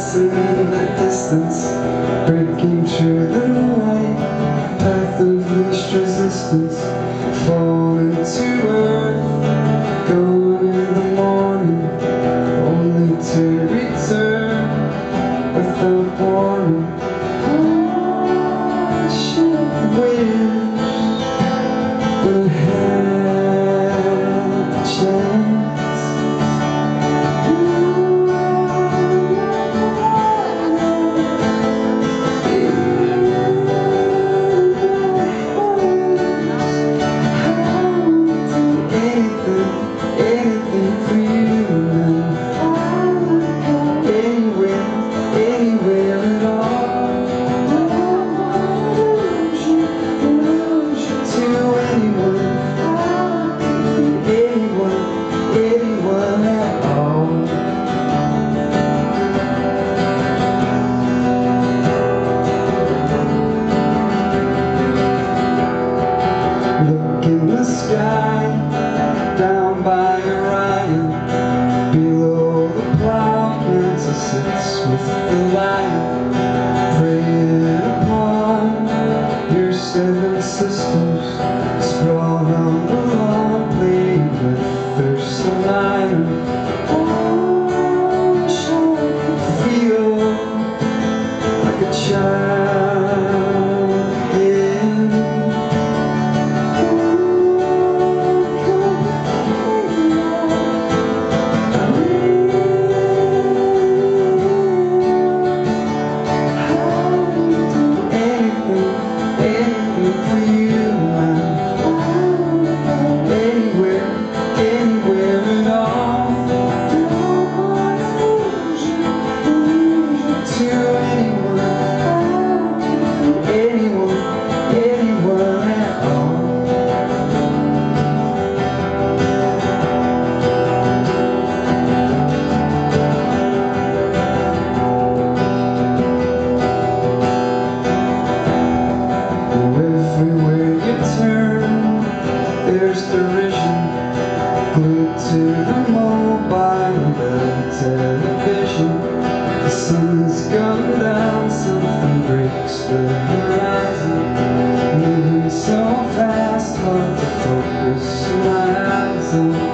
in the distance Breaking through the night, Path of least resistance with the light. version Glued to the mobile and the television The sun's gone down, something breaks the horizon. Moving so fast, hard to focus my eyes. on